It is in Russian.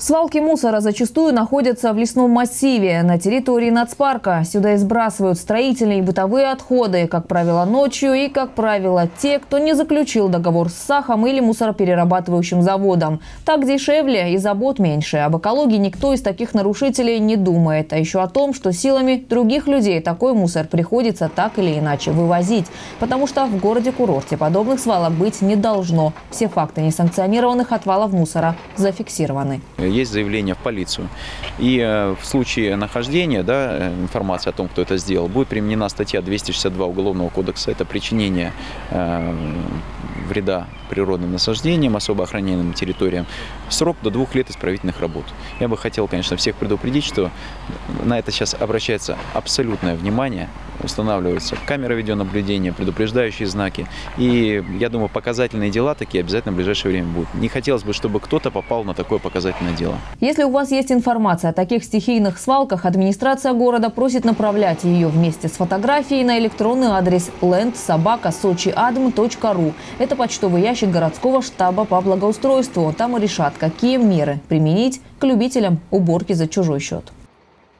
Свалки мусора зачастую находятся в лесном массиве на территории нацпарка. Сюда и сбрасывают строительные и бытовые отходы, как правило, ночью и, как правило, те, кто не заключил договор с САХом или мусороперерабатывающим заводом. Так дешевле и забот меньше. Об экологии никто из таких нарушителей не думает. А еще о том, что силами других людей такой мусор приходится так или иначе вывозить. Потому что в городе-курорте подобных свалок быть не должно. Все факты несанкционированных отвалов мусора зафиксированы есть заявление в полицию. И э, в случае нахождения да, э, информации о том, кто это сделал, будет применена статья 262 Уголовного кодекса. Это причинение э, вреда природным насаждениям, особо охраняемым территориям, срок до двух лет исправительных работ. Я бы хотел, конечно, всех предупредить, что на это сейчас обращается абсолютное внимание, устанавливаются камеры видеонаблюдения, предупреждающие знаки. И я думаю, показательные дела такие обязательно в ближайшее время будут. Не хотелось бы, чтобы кто-то попал на такое показательное дело. Если у вас есть информация о таких стихийных свалках, администрация города просит направлять ее вместе с фотографией на электронный адрес landsobaka.sochiadm.ru. Это почтовый ящик городского штаба по благоустройству. Там и решат, какие меры применить к любителям уборки за чужой счет.